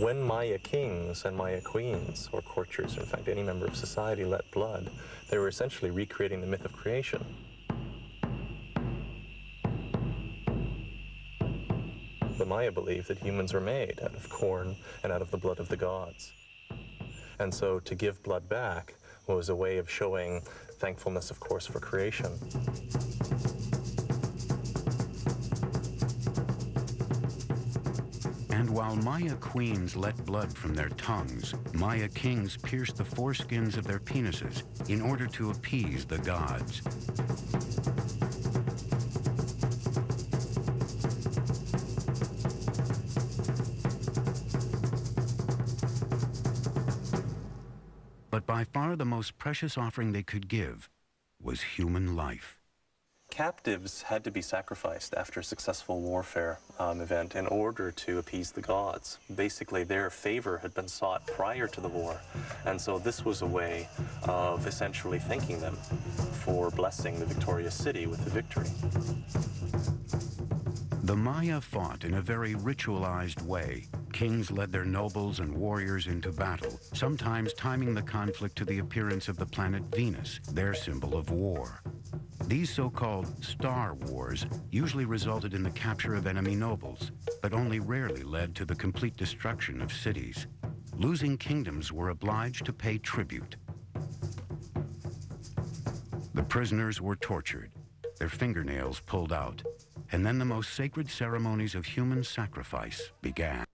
when Maya kings and Maya queens, or courtiers, or in fact any member of society, let blood, they were essentially recreating the myth of creation. The Maya believed that humans were made out of corn and out of the blood of the gods. And so to give blood back was a way of showing thankfulness, of course, for creation. And while Maya queens let blood from their tongues, Maya kings pierced the foreskins of their penises in order to appease the gods. But by far the most precious offering they could give was human life. Captives had to be sacrificed after a successful warfare um, event in order to appease the gods. Basically, their favor had been sought prior to the war, and so this was a way of essentially thanking them for blessing the victorious city with the victory. The Maya fought in a very ritualized way. Kings led their nobles and warriors into battle, sometimes timing the conflict to the appearance of the planet Venus, their symbol of war. These so-called star wars usually resulted in the capture of enemy nobles, but only rarely led to the complete destruction of cities. Losing kingdoms were obliged to pay tribute. The prisoners were tortured, their fingernails pulled out, and then the most sacred ceremonies of human sacrifice began.